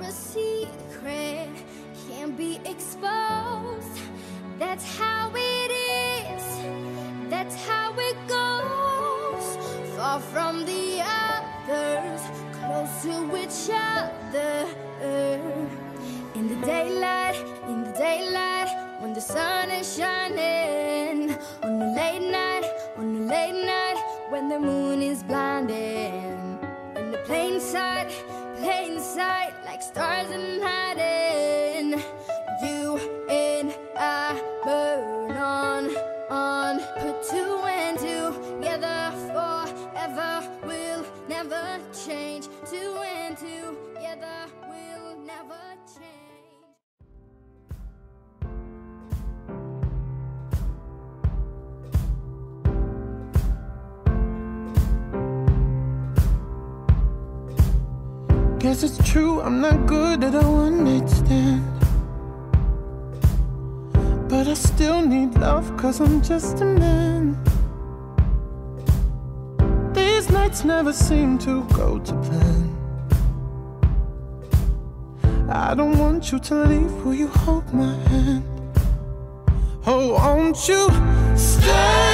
a secret can't be exposed. That's how it is, that's how it goes. Far from the others, close to each other. In the daylight, in the daylight, when the sun is shining. On the late night, on the late night, when the moon is blinding. Stars in hiding. You and I burn on, on. Put two and two together forever. Guess it's true, I'm not good at a one night stand. But I still need love, cause I'm just a man. These nights never seem to go to plan. I don't want you to leave, will you hold my hand? Oh, won't you stay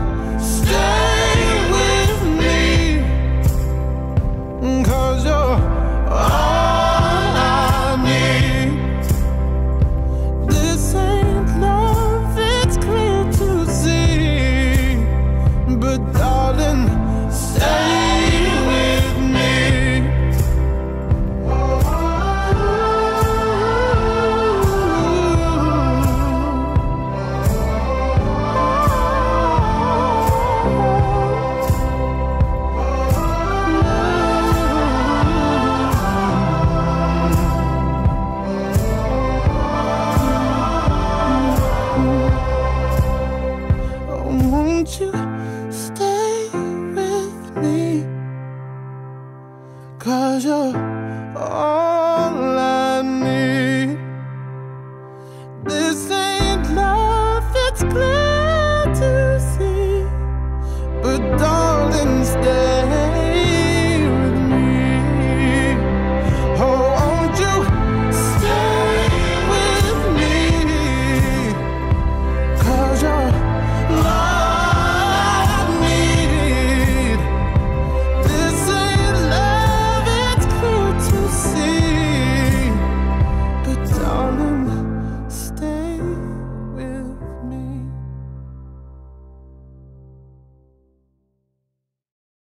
Won't you stay with me? Cause you're all